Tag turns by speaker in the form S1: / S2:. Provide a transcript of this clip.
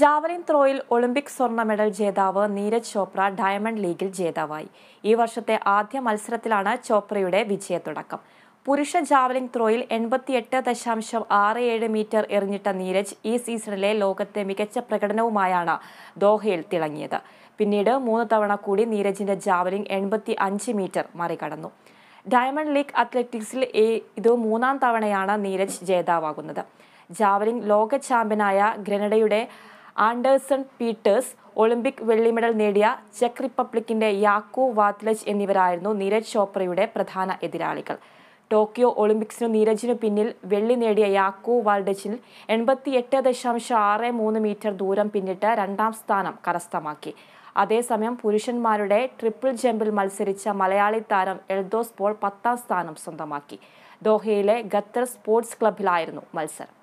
S1: Javelin ത്രോയിൽ Olympic സ്വർണ medal ജേതാവ് നീരജ് ചോപ്ര ഡയമണ്ട് ലീഗിൽ ജേതാവായി. ഈ വർഷത്തെ ആദ്യ മത്സരത്തിലാണ് ചോപ്രയുടെ വിജയത്തുടക്കം. പുരുഷ ജാവലിൻ ത്രോയിൽ എൺപത്തിയെട്ട് ദശാംശം ആറ് ഏഴ് മീറ്റർ എറിഞ്ഞിട്ട നീരജ് ഈ സീസണിലെ ലോകത്തെ മികച്ച പ്രകടനവുമായാണ് ദോഹയിൽ തിളങ്ങിയത്. പിന്നീട് മൂന്ന് തവണ കൂടി നീരജിന്റെ ജാവലിൻ എൺപത്തി അഞ്ച് മീറ്റർ മറികടന്നു. ഡയമണ്ട് ലീഗ് അത്ലറ്റിക്സിൽ ഇത് മൂന്നാം തവണയാണ് നീരജ് ജേതാവാകുന്നത്. ജാവലിൻ ലോക ചാമ്പ്യനായ ഗ്രനഡയുടെ ആൻഡേഴ്സൺ പീറ്റേഴ്സ് ഒളിമ്പിക് വെള്ളി മെഡൽ നേടിയ ചെക്ക് റിപ്പബ്ലിക്കിന്റെ യാക്കു വാത്ലജ് എന്നിവരായിരുന്നു നീരജ് ചോപ്രയുടെ പ്രധാന എതിരാളികൾ. ടോക്കിയോ ഒളിമ്പിക്സിനു നീരജിനു പിന്നിൽ വെള്ളി നേടിയ യാക്കു എൺപത്തി എട്ട് ദശാംശം ആറ് മൂന്ന് മീറ്റർ ദൂരം പിന്നിട്ട് രണ്ടാം സ്ഥാനം കരസ്ഥമാക്കി. അതേസമയം പുരുഷന്മാരുടെ ട്രിപ്പിൾ ജമ്പിൽ മത്സരിച്ച മലയാളി താരം എൽദോസ് പോൾ പത്താം സ്ഥാനം സ്വന്തമാക്കി. ദോഹയിലെ ഖത്തർ സ്പോർട്സ് ക്ലബിലായിരുന്നു മത്സരം.